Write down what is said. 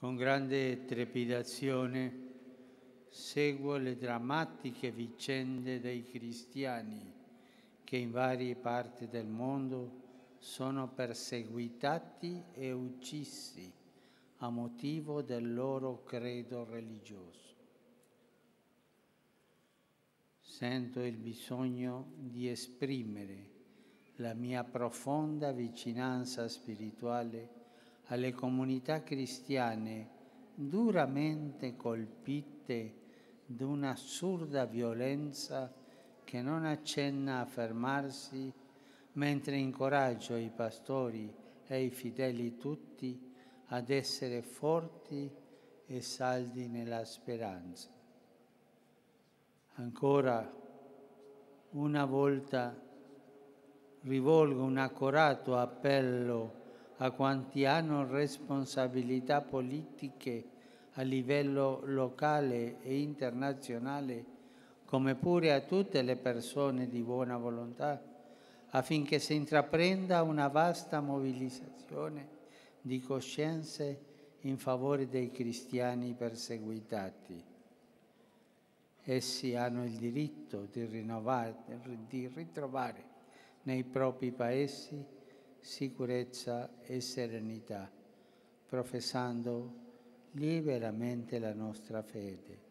Con grande trepidazione seguo le drammatiche vicende dei cristiani che in varie parti del mondo sono perseguitati e uccisi a motivo del loro credo religioso. Sento il bisogno di esprimere la mia profonda vicinanza spirituale alle comunità cristiane duramente colpite da un'assurda violenza che non accenna a fermarsi, mentre incoraggio i pastori e i fedeli tutti ad essere forti e saldi nella speranza. Ancora una volta rivolgo un accorato appello a quanti hanno responsabilità politiche a livello locale e internazionale, come pure a tutte le persone di buona volontà, affinché si intraprenda una vasta mobilitazione di coscienze in favore dei cristiani perseguitati. Essi hanno il diritto di, di ritrovare nei propri paesi sicurezza e serenità, professando liberamente la nostra fede.